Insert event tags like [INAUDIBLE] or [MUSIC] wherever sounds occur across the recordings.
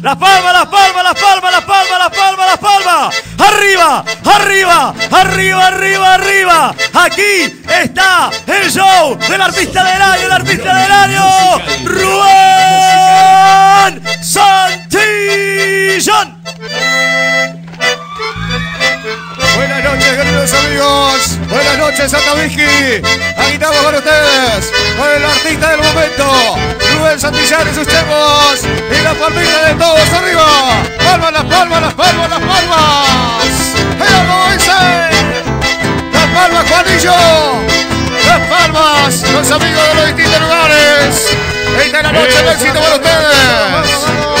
Las palmas, las palmas, las palmas, las palmas, las palmas, las palmas. Arriba, arriba, arriba, arriba, arriba. Aquí está el show del artista del año, el artista del año, Rubén Santillón. Buenas noches, queridos amigos. Buenas noches, Santa Vicky. Aquí estamos con ustedes, con el artista del momento, Rubén Santillán y sus temas. Y la palmita de todos arriba. Palmas, las palmas, las palmas, las palmas. ¡Mira cómo dice! Las palmas, Juanillo. Las palmas, los amigos de los distintos lugares. Esta es la noche de éxito para ustedes.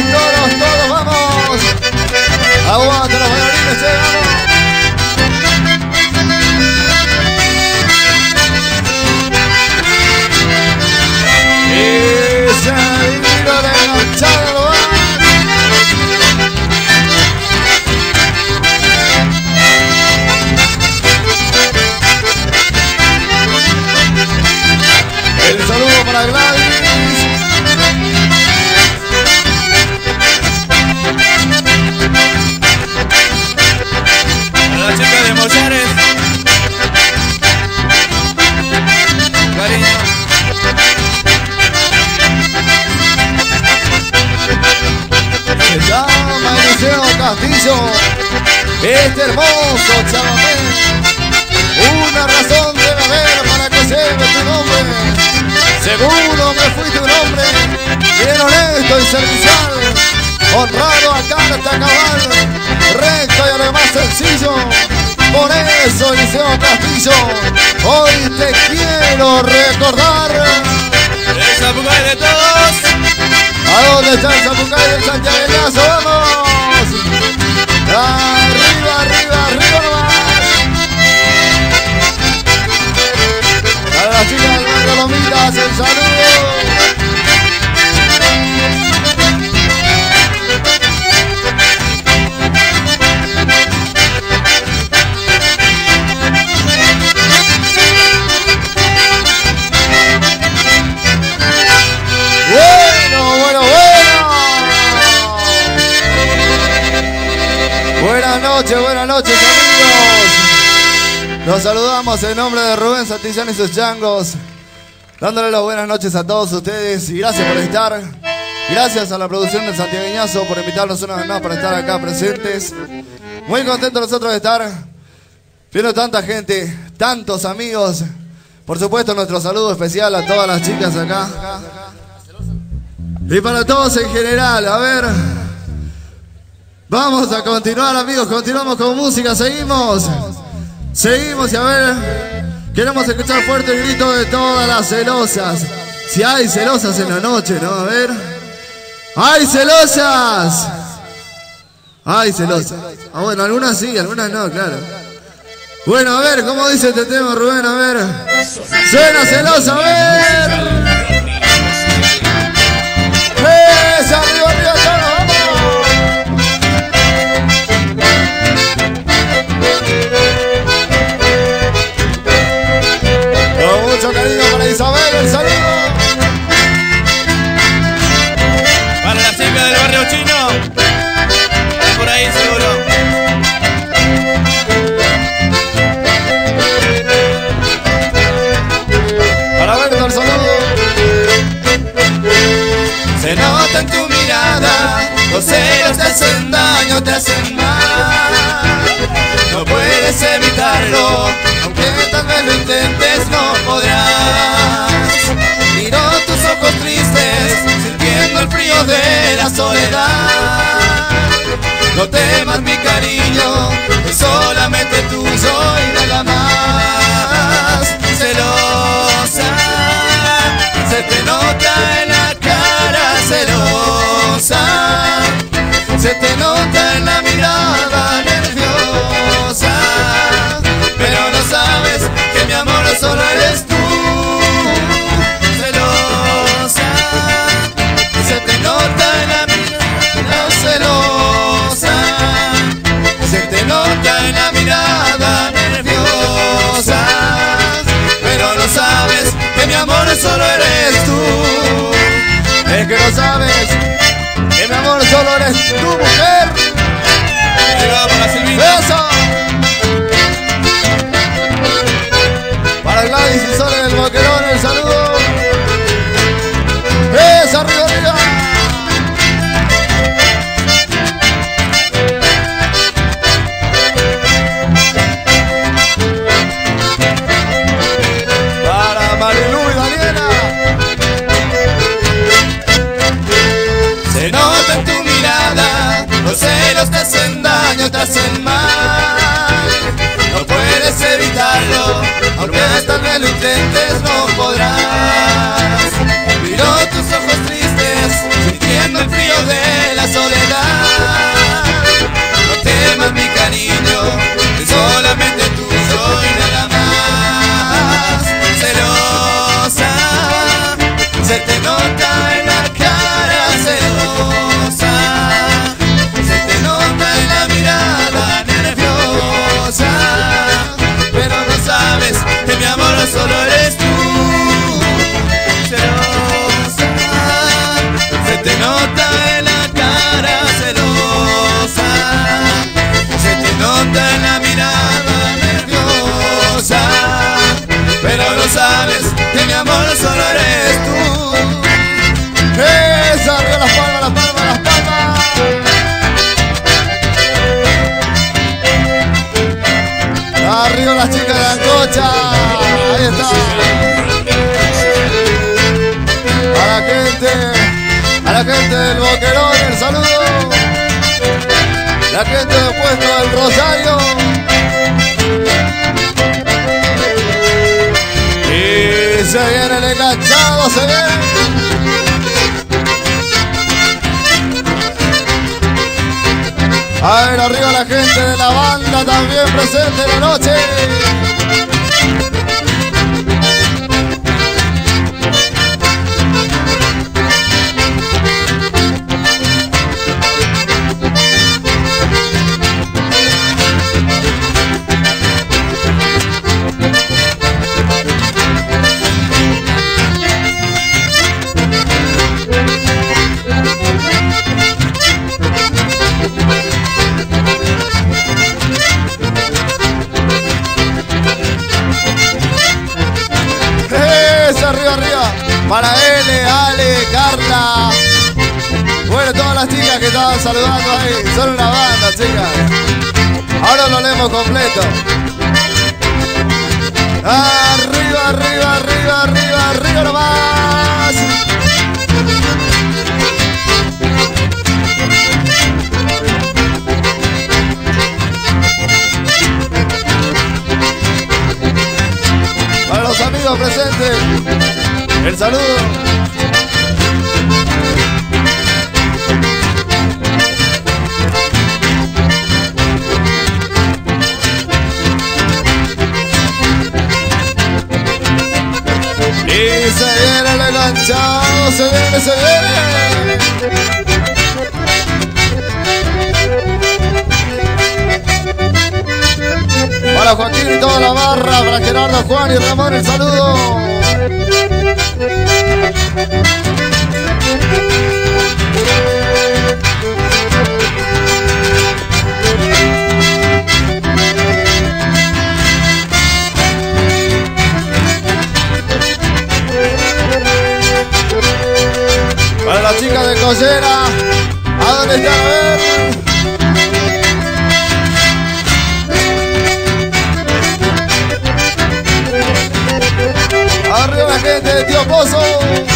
Todos, noches, buenas noches amigos. Los saludamos en nombre de Rubén Santillán y sus changos. Dándole las buenas noches a todos ustedes y gracias por estar. Gracias a la producción del Santiagueñazo por invitarnos una vez más para estar acá presentes. Muy contentos nosotros de estar viendo tanta gente, tantos amigos. Por supuesto, nuestro saludo especial a todas las chicas acá. Y para todos en general, a ver. Vamos a continuar, amigos. Continuamos con música. Seguimos. Seguimos y a ver. Queremos escuchar fuerte el grito de todas las celosas. Si hay celosas en la noche, ¿no? A ver. ¡Hay celosas! ¡Hay celosas! Ah, bueno, algunas sí, algunas no, claro. Bueno, a ver, ¿cómo dice este tema, Rubén? A ver. Suena celosa, a ver. en tu mirada, los celos te hacen daño, te hacen mal. No puedes evitarlo, aunque tal vez lo Let's. arriba la gente de la banda también presente en la noche. saludando ahí. Son una banda, chicas. Ahora lo leemos completo. Arriba, arriba, arriba, arriba, arriba nomás. Para los amigos presentes, el saludo se debe, se debe. Para Joaquín y toda la barra, para Gerardo, Juan y Ramón, el saludo. de ¿A dónde está? A ver. Arriba la gente de Tío Pozo.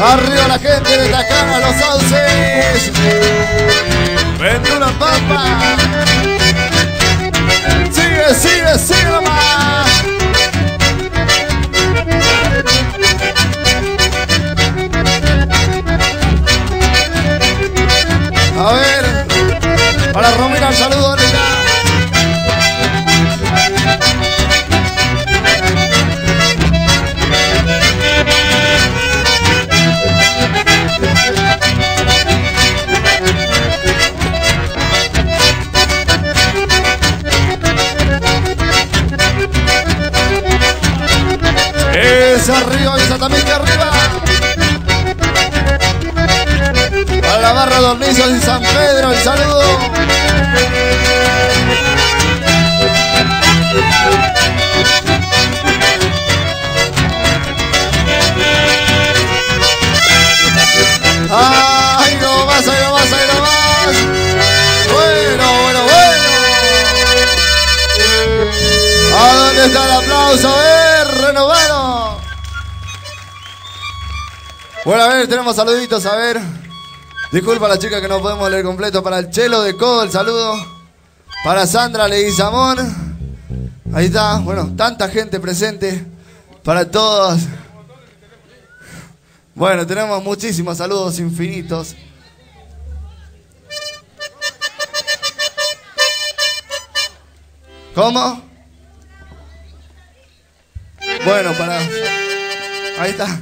Arriba la gente de Tacana, los sauces. Vende una papa. Sigue, sigue, sigue nomás. A ver, para Romina el saludo, que arriba. Para la barra Dornizos y San Pedro, el saludo. Ay, no más, ay, no más, ay, no más. Bueno, bueno, bueno. ¿A dónde está el aplauso? A Bueno, a ver, tenemos saluditos, a ver. Disculpa la chica que no podemos leer completo. Para el Chelo de Codo, el saludo. Para Sandra Leguizamón. Ahí está, bueno, tanta gente presente. Para todos. Bueno, tenemos muchísimos saludos infinitos. ¿Cómo? Bueno, para. Ahí está.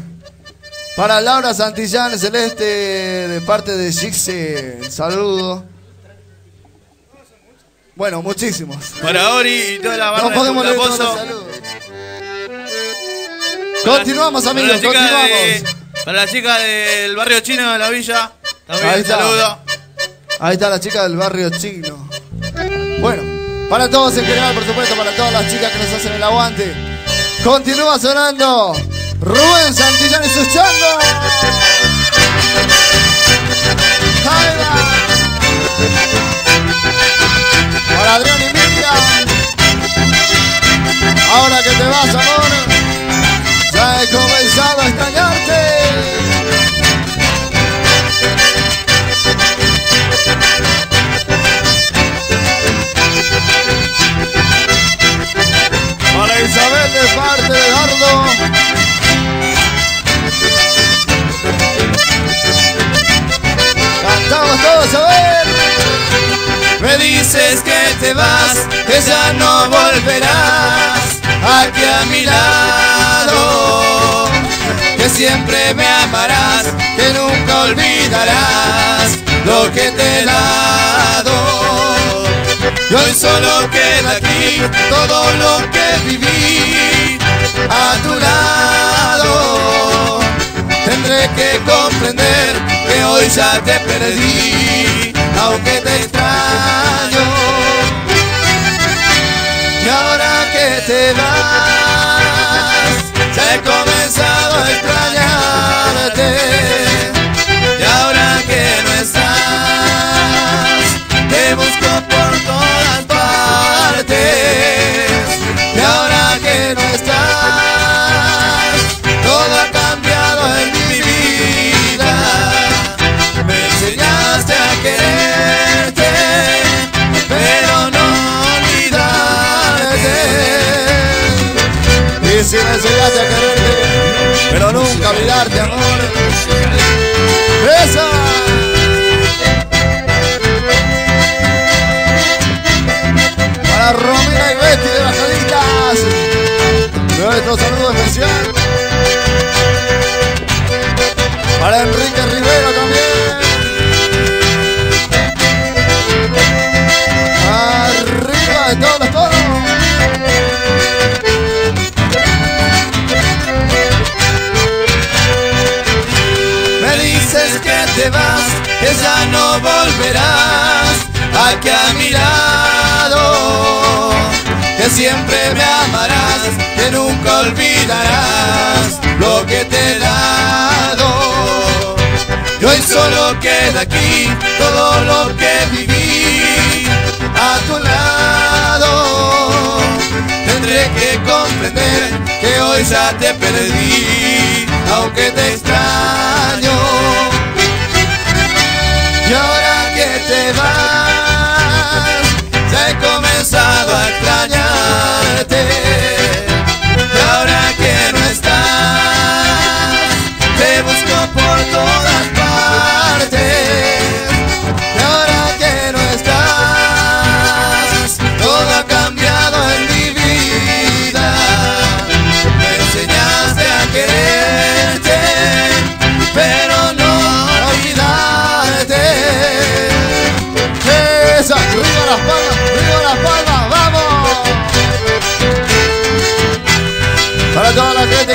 Para Laura Santillán Celeste, de parte de Gixe, saludo. Bueno, muchísimos. Para Ori y toda la barra No de podemos leer todos saludos. Continuamos, Para amigos, chica continuamos. de- para la chica del barrio chino de la villa, también Ahí está. saludo. Ahí está la chica del barrio chino. Bueno, para todos en general, por supuesto, para todas las chicas que nos hacen el aguante. Continúa sonando Rubén Santillán y sus changos. Para Adrián y Miriam. Ahora que te vas, amor, ya he comenzado a extrañarte. Para Isabel de parte de Dardo. Cantamos todos a ver. Me dices que te vas, que ya no volverás aquí a mi lado. Que siempre me amarás, que nunca olvidarás lo que te he dado. Y hoy solo queda aquí todo lo que viví a tu lado. Tendré que comprender ya te perdí, aunque te extraño. Que ya no volverás aquí a mi lado. Que siempre me amarás, que nunca olvidarás lo que te he dado. Y hoy solo queda aquí todo lo que viví a tu lado. Tendré que comprender que hoy ya te perdí, aunque te extraño.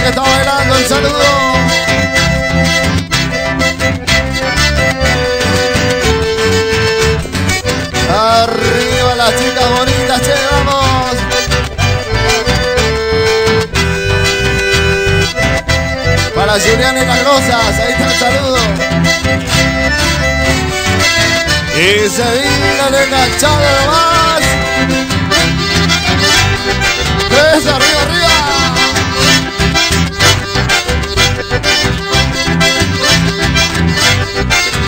Que está bailando, un saludo. Arriba las chicas bonitas, che, vamos. Para Julián y las Rosas, ahí está el saludo. Y se vino el enganchado nomás. Tres, arriba, arriba.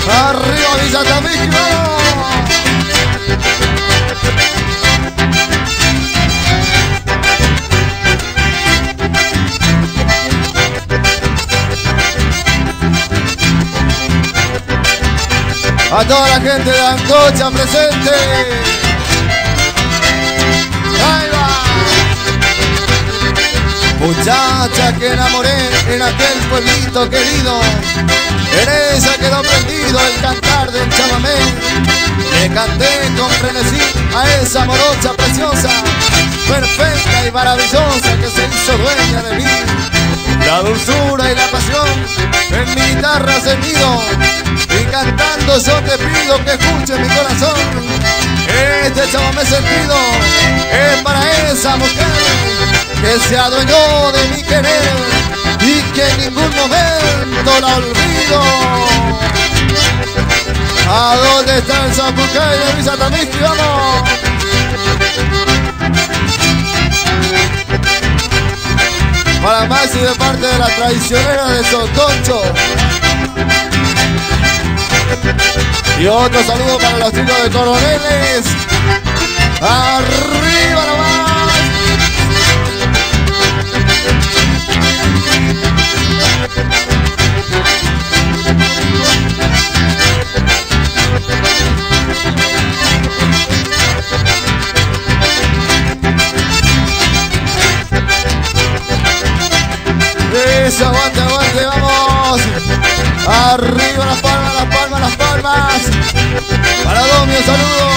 Arriba Villa. A toda la gente de Ancocha presente. Muchacha que enamoré en aquel pueblito querido. En esa quedó prendido el cantar del chamamé. Le canté con frenesí a esa morocha preciosa, perfecta y maravillosa que se hizo dueña de mí. La dulzura y la pasión en mi guitarra sentido y cantando yo te pido que escuche mi corazón. Este chamamé sentido es para esa mujer que se adueñó de mi querer y que en ningún momento la olvido. ¿A dónde está el Zapucay de Villa Tamisqui? ¡Vamos! Para Maxi de parte de la traicionera de Soconcho. Y otro saludo para los chicos de Coroneles. ¡Arriba nomás! Eso, aguante, aguante, vamos. Arriba las palmas, las palmas, las palmas. Para Domi, un saludo.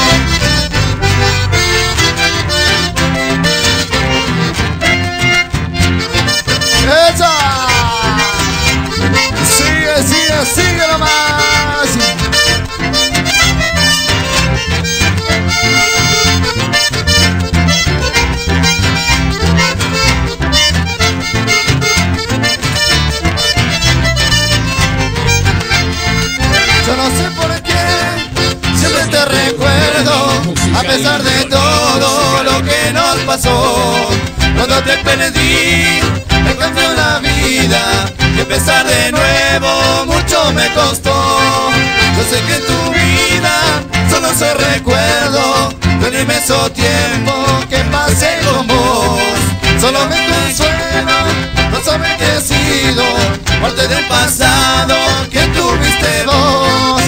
¡Esa! Sigue, sigue, sigue nomás. Cuando te perdí, encontré una vida y empezar de nuevo mucho me costó. Yo sé que tu vida solo se recuerdo de un inmenso tiempo que pasé con vos. Solo me consuelo, no sabe que he sido parte del pasado que tuviste vos.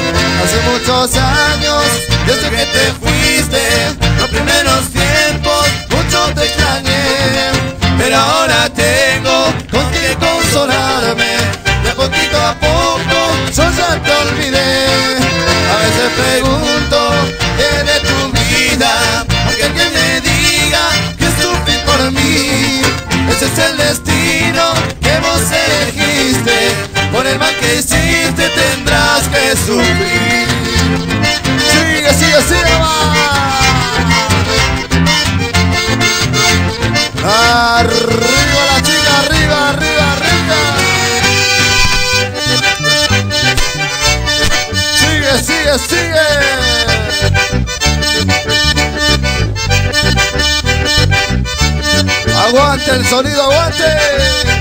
Hace muchos años, desde que te fuiste, los primeros días Ahora tengo con qué consolarme, de poquito a poco, yo ya te olvidé. A veces pregunto, ¿qué de tu vida? Porque alguien me diga que sufrí por mí. Ese es el destino que vos elegiste. Por el mal que hiciste tendrás que sufrir. Sigue, sigue, sigue más. Arriba la chica, arriba, arriba, arriba. Sigue, sigue, sigue. Aguante el sonido, aguante.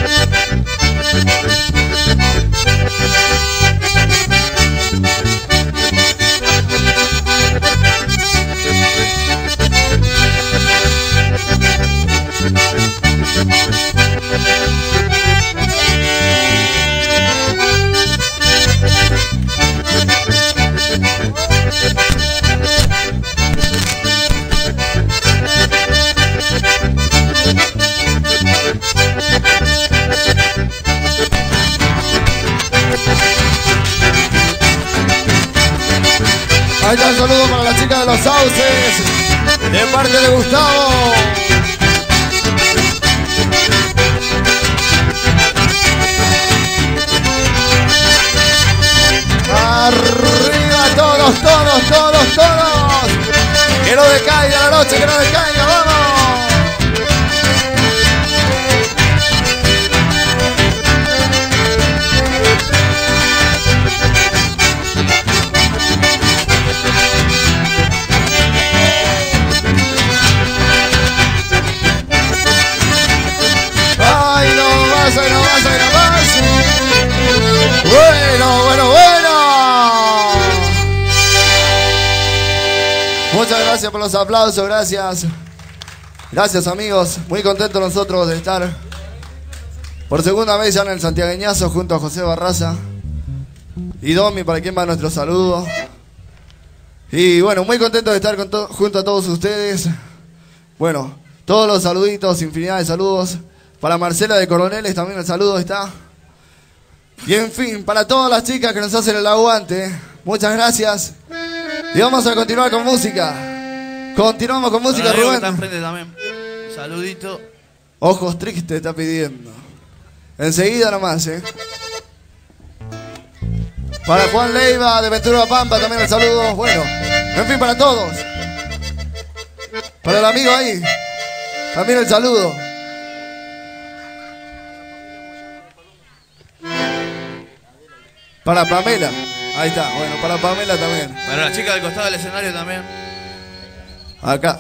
Gracias gracias. Amigos, muy contentos nosotros de estar por segunda vez ya en el Santiagueñazo junto a José Barraza y Domi, para quien va nuestro saludo. Y bueno, muy contento de estar junto a todos ustedes. Bueno, todos los saluditos, infinidad de saludos. Para Marcela de Coroneles también el saludo está. Y en fin, para todas las chicas que nos hacen el aguante, muchas gracias. Y vamos a continuar con música. Continuamos con música, que está Rubén. enfrente también. Saludito. Ojos tristes está pidiendo. Enseguida nomás, eh. Para Juan Leiva de Ventura Pampa también el saludo. Bueno, en fin, para todos. Para el amigo ahí. También el saludo. Para Pamela. Ahí está. Bueno, para Pamela también. Para la chica del costado del escenario también. Acá.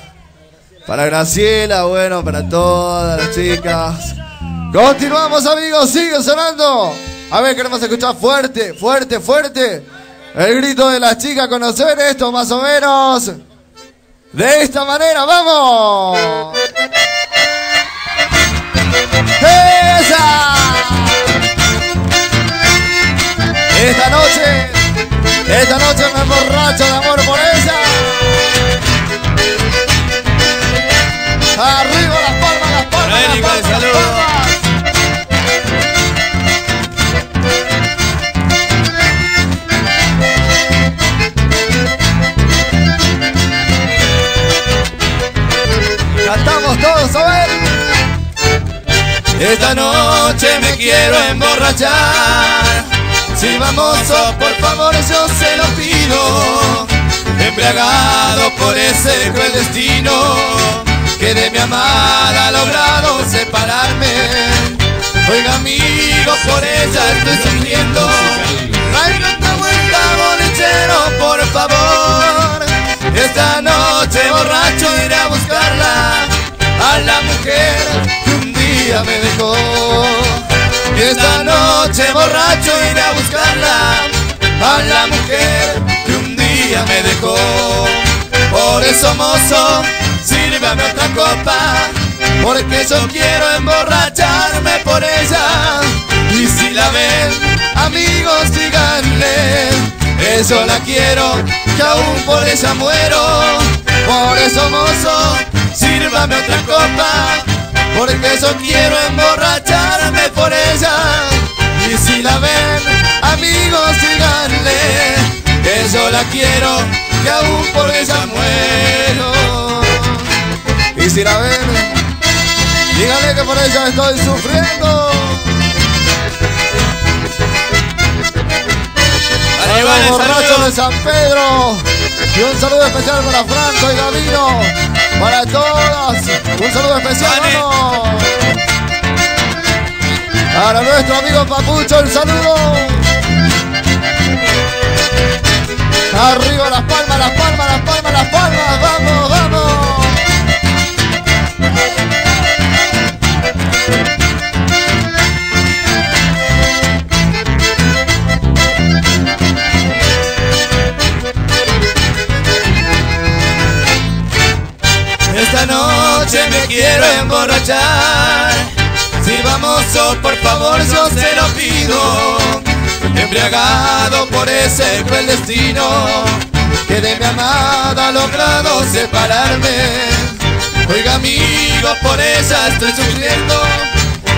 Para Graciela, bueno, para todas las chicas. Continuamos, amigos, sigue sonando. A ver, queremos escuchar fuerte, fuerte, fuerte. El grito de las chicas, conocer esto más o menos. De esta manera, ¡vamos! ¡Esa! Esta noche, esta noche me emborracho de amor por ella. Arriba las palmas, las palmas, las palmas, las palmas. Cantamos todos, a ver. Esta noche me quiero emborrachar. Si vamos, oh, por favor, yo se lo pido. Embriagado por ese cruel destino que de mi amada ha logrado separarme. Oiga, amigo, por ella estoy sufriendo. Traiga esta vuelta, bolichero, por favor. Esta noche borracho iré a buscarla a la mujer que un día me dejó. Y esta noche borracho iré a buscarla a la mujer que un día me dejó. Por eso, mozo, sírvame otra copa, porque yo quiero emborracharme por ella. Y si la ven, amigos, díganle, eso la quiero que aún por ella muero. Por eso, mozo, sírvame otra copa, porque yo quiero emborracharme por ella. Y si la ven, amigos, díganle que yo la quiero, que aún por ella muero. Y si la ven, díganle que por ella estoy sufriendo. Arriba borrachos saludo. de San Pedro. Y un saludo especial para Franco y Gavino. Para todas. Un saludo especial, vamos. Para nuestro amigo Papucho, el saludo. Arriba las palmas, las palmas, las palmas, las palmas. Vamos, vamos. Esta noche me quiero emborrachar. Sirvamos, oh, por favor, yo se lo pido. Embriagado por ese cruel destino, que de mi amada ha logrado separarme. Oiga, amigo, por ella estoy sufriendo.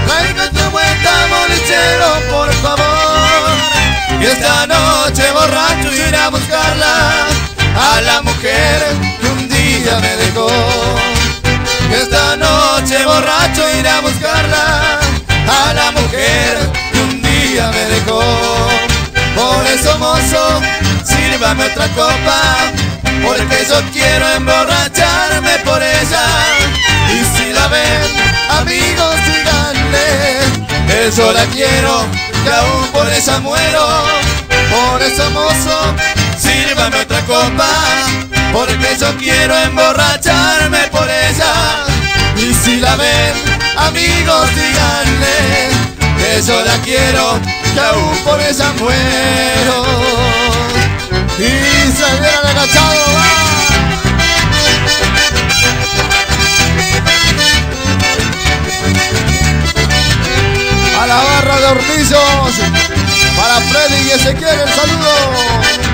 Traiga tu vuelta, bolichero, por favor. Y esta noche borracho iré a buscarla a la mujer que un día me dejó. Que esta noche borracho iré a buscarla a la mujer que un día me dejó. Por eso, mozo, sírvame otra copa, porque yo quiero emborracharme por ella. Y si la ven, amigos, díganle que yo la quiero, que aún por ella muero. Por eso, mozo, sírvame otra copa, porque yo quiero emborracharme por ella. Y si la ven, amigos, díganle que yo la quiero, que aún por ella muero. Y se viene agachado, va. A la barra de hornillos. Para Freddy y Ezequiel, el saludo.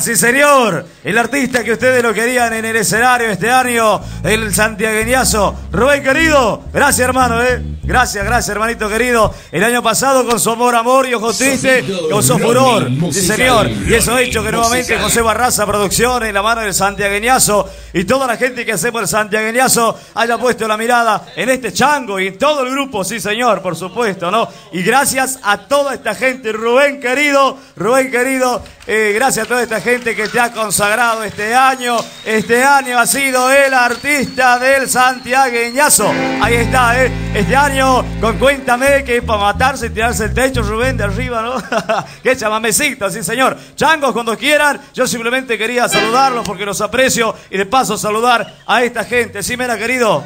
Está, sí señor. El artista que ustedes lo querían en el escenario este año, el santiagueñazo. Rubén querido, gracias hermano, eh. Gracias, gracias hermanito querido. El año pasado con su amor, amor y ojos tristes, con su furor. Sí señor. Y eso ha hecho que nuevamente José Barraza Producciones, la mano del santiagueñazo y toda la gente que hacemos el santiagueñazo haya puesto la mirada en este chango y en todo el grupo, sí señor, por supuesto, ¿no? Y gracias a toda esta gente, Rubén querido, Rubén querido, eh, gracias a toda esta gente que te ha consagrado este año. Este año ha sido el artista del santiagueñazo. Ahí está, ¿eh? este año con Cuéntame, que es para matarse y tirarse el techo, Rubén, de arriba, ¿no? [LAUGHS] Qué chamamecito, sí, señor. Changos, cuando quieran, yo simplemente quería saludarlos porque los aprecio y de paso saludar a esta gente. ¿Sí, mera, querido?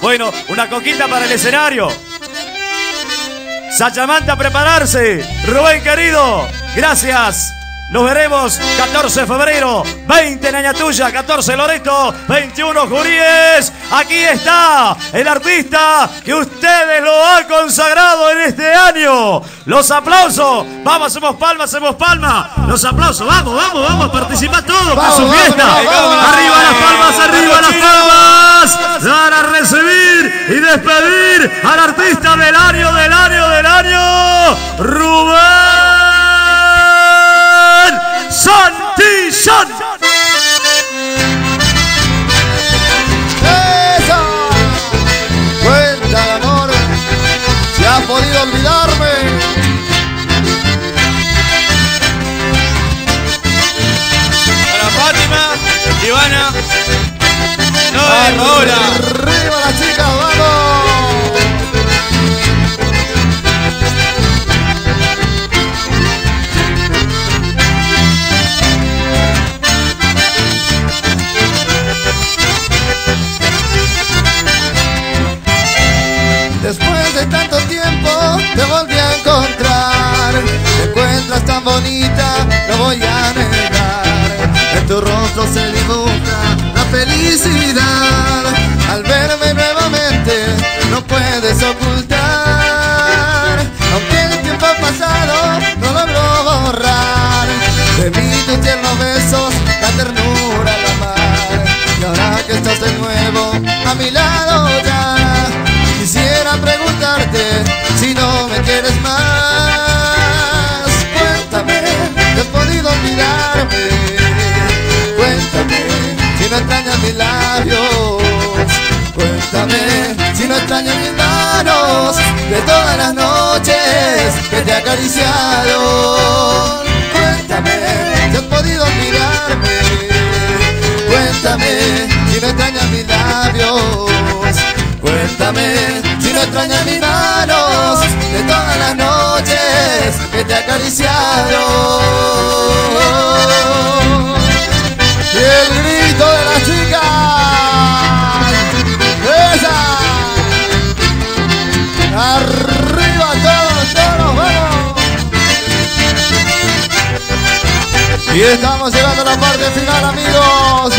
Bueno, una coquita para el escenario. Sachamanta, prepararse. Rubén, querido, gracias. Nos veremos 14 de febrero, 20 en Añatuya, 14 Loreto, 21 Juríes. Aquí está el artista que ustedes lo han consagrado en este año. Los aplausos. Vamos, hacemos palmas, hacemos palmas. Los aplausos. Vamos, vamos, vamos. Participa todos para su fiesta. Arriba las palmas, arriba las palmas. Para recibir y despedir al artista del año, del año, del año. Rubén. Santillán. ¡Esa! Cuenta el amor, se ha podido olvidarme. Para Fátima, Ivana, no ahora. Arriba las chicas, vamos. De todas las noches que te he acariciado. Cuéntame, ¿te has podido olvidarme? Cuéntame si no extrañas mis labios. Cuéntame si no extrañas mis manos de todas las noches que te he acariciado. Y el grito de las chicas. Y estamos llegando a la parte final, amigos.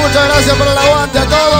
Muchas gracias por el aguante a todos.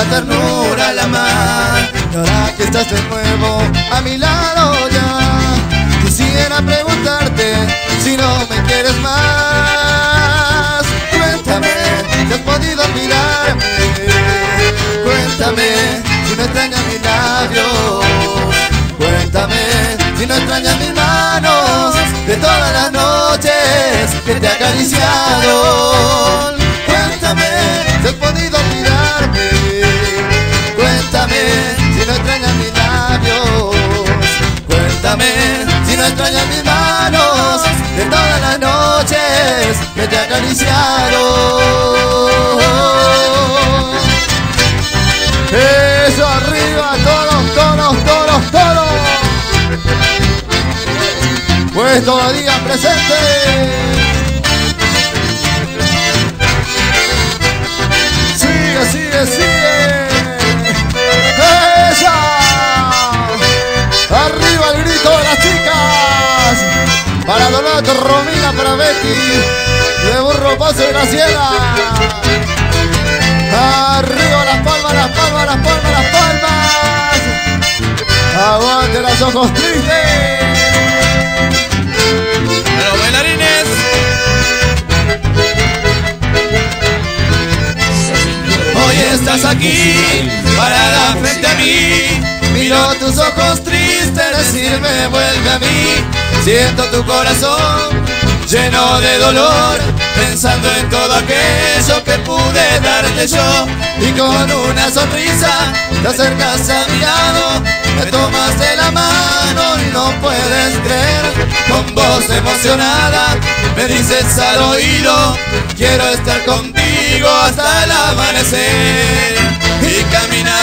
La ternura, la mar. Y ahora que estás de nuevo a mi lado ya. Quisiera preguntarte si no me quieres más. Cuéntame, si has podido olvidarme. Cuéntame si no extrañas mis labios. Cuéntame si no extrañas mis manos de todas las noches que te he acariciado. Si no extrañas mis manos de todas las noches que te he acariciado. Eso arriba, todos, todos, todos, todos. Pues todavía presente. Sigue, sigue, sigue. Romina, para Betty, de Burro Paso y Graciela. Arriba las palmas, las palmas, las palmas, las palmas. Aguante los ojos tristes. Pero bailarines. Hoy estás aquí, para parada frente a mí. Miro tus ojos tristes, decirme vuelve a mí Siento tu corazón lleno de dolor, pensando en todo aquello que pude darte yo. Y con una sonrisa te acercas a mi lado, me tomas de la mano y no puedes creer. Con voz emocionada me dices al oído, quiero estar contigo hasta el amanecer. Y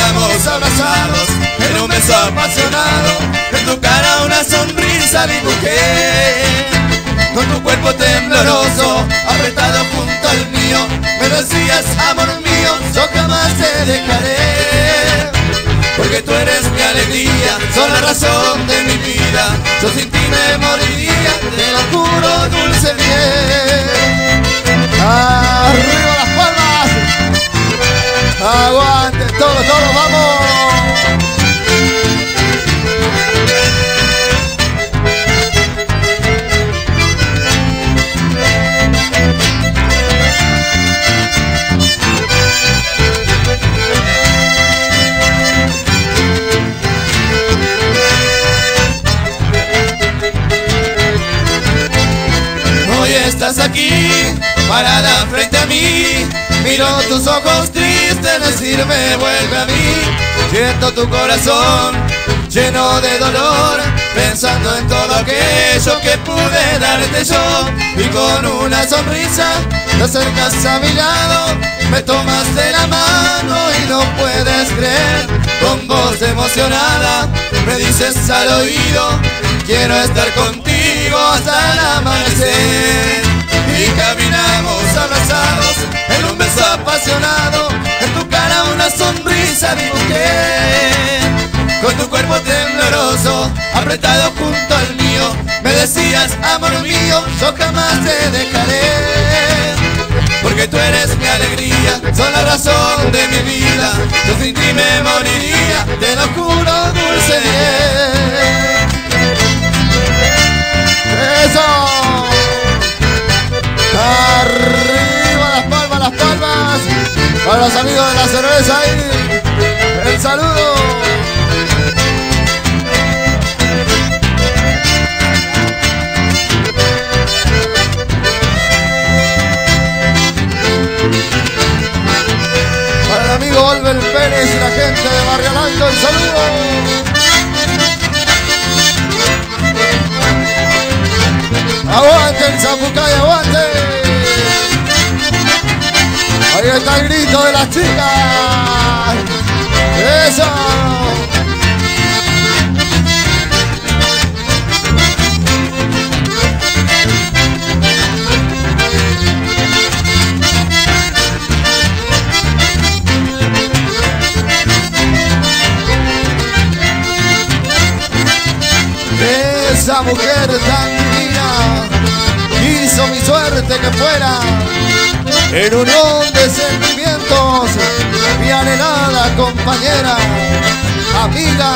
caminamos abrazados en un beso apasionado, en tu cara una sonrisa dibujé con tu cuerpo tembloroso, apretado junto al mío, me decías, amor mío, yo jamás te dejaré. Porque tú eres mi alegría, son la razón de mi vida, yo sin ti me moriría, te lo juro, dulce bien. Arriba. Aguante, todos, todos, vamos. estás aquí, parada frente a mí. Miro tus ojos tristes, decirme vuelve a mí. Siento tu corazón lleno de dolor, pensando en todo aquello que pude darte yo. Y con una sonrisa te acercas a mi lado, me tomas de la mano y no puedes creer. Con voz emocionada me dices al oído, quiero estar contigo hasta el amanecer y caminamos abrazados en un beso apasionado. En tu cara una sonrisa dibujé. Con tu cuerpo tembloroso, apretado junto al mío, me decías, amor mío, yo jamás te dejaré. Porque tú eres mi alegría, son la razón de mi vida. Yo sin ti me moriría, te lo juro, dulce. Eso. Arriba las palmas, las palmas. Para los amigos de la cerveza ahí. El saludo. Para el amigo Olver Pérez y la gente de Barrio el saludo. ¡Aguante el Zapucay, aguante! Ahí está el grito de las chicas. ¡Eso! Esa mujer tan mi suerte que fuera en unión de sentimientos, mi anhelada compañera, amiga,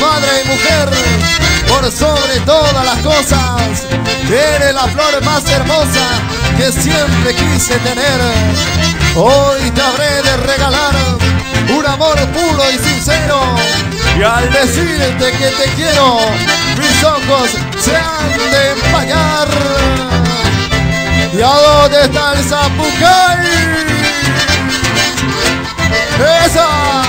madre y mujer, por sobre todas las cosas, eres la flor más hermosa que siempre quise tener. Hoy te habré de regalar un amor puro y sincero. Y al decirte que te quiero, mis ojos se han de empañar. ¿Y a dónde está el Zapucay? ¡Esa!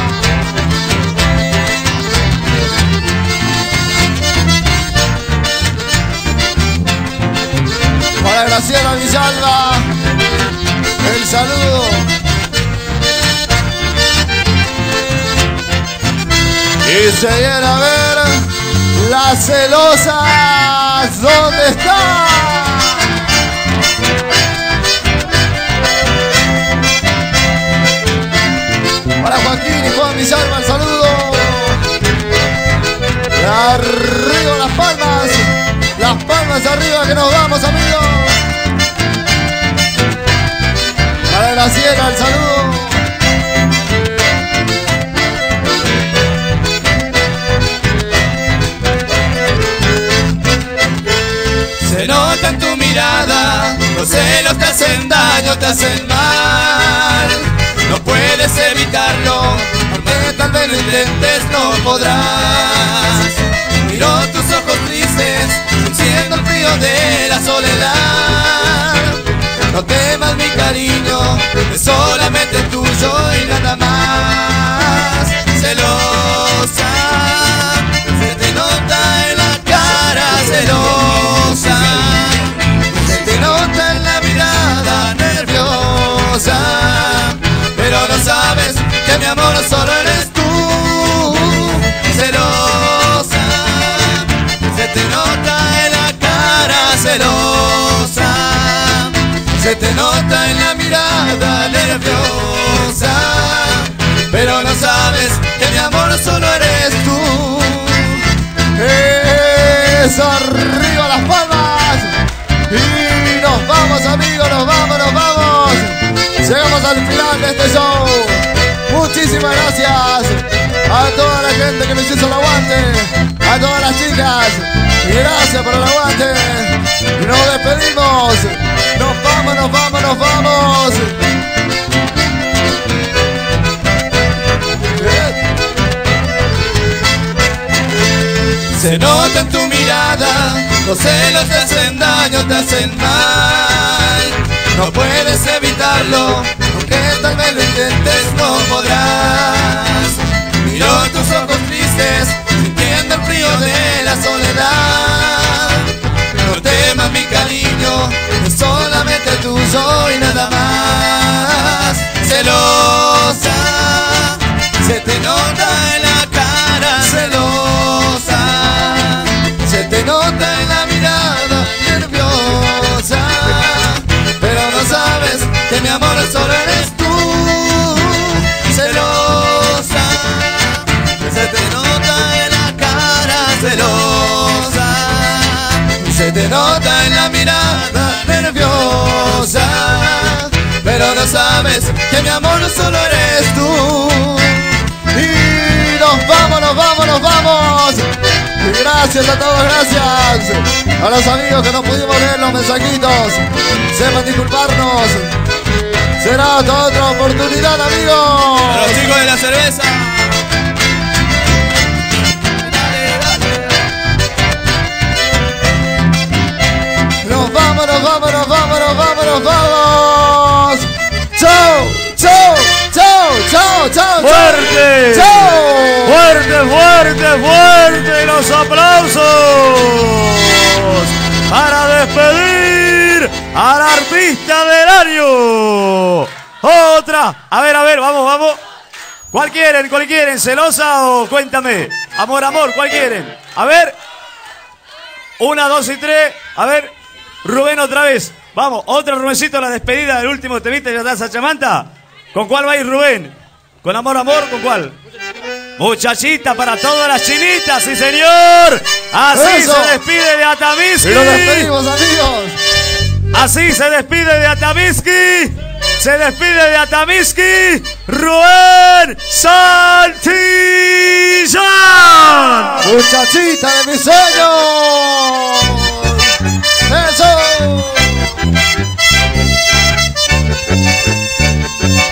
Para Graciela Villalba, el saludo. Y se viene a ver las celosas, ¿dónde están? Villalba, el saludo. Arriba las palmas, las palmas arriba que nos vamos, amigos. Para Graciela, el saludo. Se nota en tu mirada, los celos te hacen daño, te hacen mal. No podrás. Miro tus ojos tristes, siendo el frío de la soledad. No temas mi cariño, es solamente tuyo Se nota en la mirada nerviosa. Pero no sabes que mi amor solo eres tú. Eso, arriba las palmas. Y nos vamos, amigos, nos vamos, nos vamos. Llegamos al final de este show. Muchísimas gracias a toda la gente que nos hizo el aguante, a todas las chicas. Y gracias por el aguante. Nos despedimos. Nos vamos, nos vamos, nos vamos. Se nota en tu mirada, los celos te hacen daño, te hacen mal. No puedes evitarlo, aunque tal vez lo intentes, no podrás. Miro tus ojos tristes, sintiendo el frío de la soledad. Mi cariño, solamente tuyo y nada más. Celosa, se te nota en la cara. Celosa, se te nota en la mirada nerviosa, pero no sabes que mi amor solo eres tú, celosa, se te nota en la cara. Celosa, se te nota mirada nerviosa, pero no sabes que mi amor solo eres tú. Y nos vamos, nos vamos, nos vamos. Gracias a todos, gracias. A los amigos que no pudimos leer los mensajitos. Sepan disculparnos. Será otra oportunidad, amigos. Los chicos de la cerveza. Nos vamos, nos vamos, nos vamos. Chau, chau, chau, chau, chau. ¡Fuerte! Chau. ¡Fuerte, fuerte, fuerte! ¡Los aplausos! Para despedir al artista del año. Otra. A ver, a ver, vamos, vamos. ¿Cuál quieren? ¿Cuál quieren? ¿Celosa o cuéntame? Amor, amor, ¿cuál quieren? A ver. Una, dos y tres. A ver. Rubén otra vez. Vamos, otro Rubencito, la despedida del último temita ya está Sachamanta. ¿Con cuál va a ir Rubén? ¿Con amor, amor? ¿Con cuál? Muchachita para todas las chinitas, sí señor. Así Eso. se despide de Atamiski. Y nos despedimos, amigos. Así se despide de Atamiski. Se despide de Atamiski. Rubén Santillán. Muchachita de mis sueños. Eso.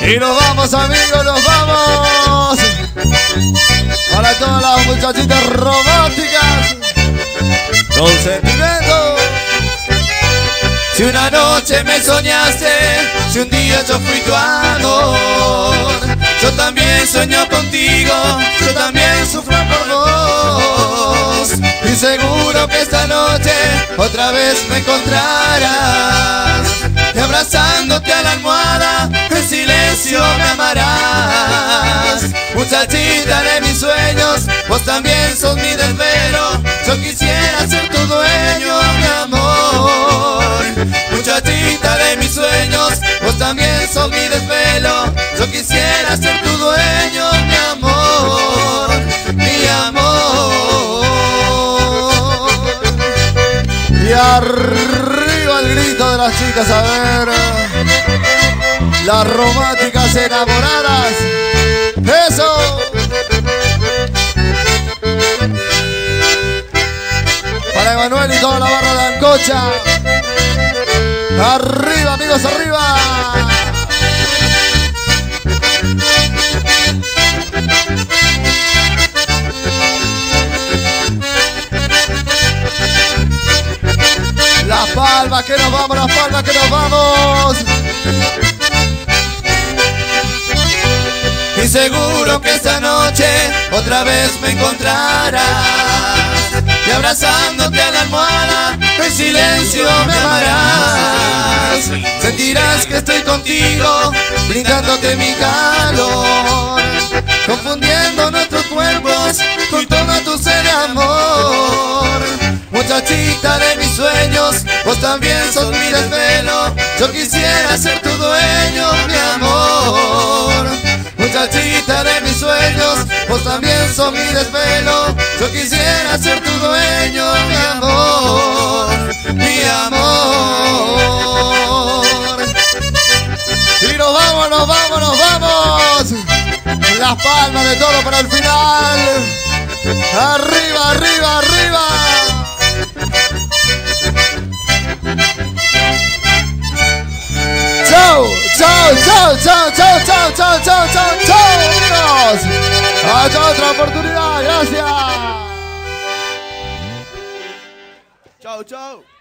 Y nos vamos, amigos, nos vamos. Para todas las muchachitas románticas. Con sentimiento. Si una noche me soñaste, si un día yo fui tu amor, yo también sueño contigo, yo también sufro por vos. Y seguro que esta noche otra vez me encontrarás, y abrazándote a la almohada, en silencio me amarás. Muchachita de mis sueños, vos también sos mi desvelo, yo quisiera ser tu dueño, mi amor. Muchachita de mis sueños, vos también sos mi desvelo. Yo quisiera ser tu dueño, mi amor, las chicas, a ver. Las románticas enamoradas. Eso. Para Emanuel y toda la barra de Ancocha. Arriba, amigos, arriba. Palmas, que nos vamos, las palmas, que nos vamos. Y seguro que esta noche otra vez me encontrarás. Y abrazándote a la almohada, en silencio me amarás. Sentirás que estoy contigo, brindándote mi calor. Confundiendo nuestros cuerpos con todo tu ser amor. Muchachita de mis sueños, vos también sos mi desvelo. Yo quisiera ser tu dueño, mi amor. Muchachita de mis sueños, vos también sos mi desvelo. Yo quisiera ser tu dueño, mi amor, mi amor. Y nos vamos, nos vamos, nos vamos. Las palmas de todo para el final. Arriba, arriba, arriba. Chau, chau, chau, chau, chau, chau, chau, chau, chau, amigos. Hasta otra oportunidad, gracias. Chau, chau.